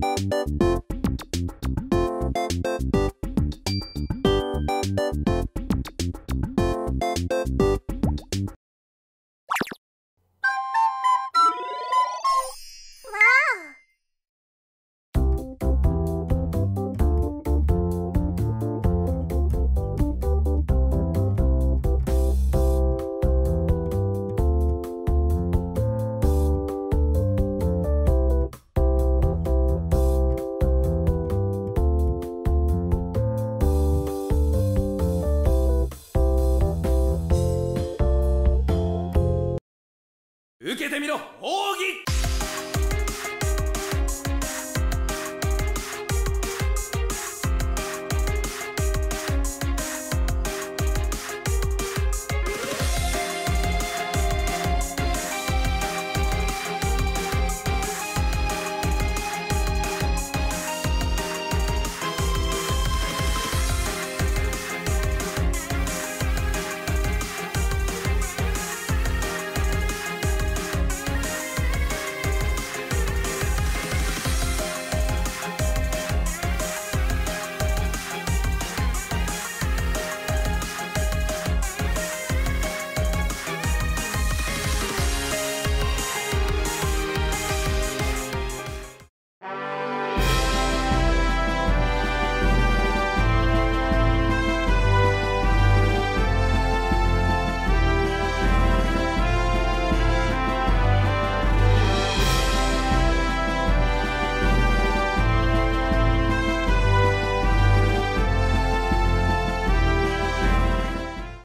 Música 受けてみろ奥義。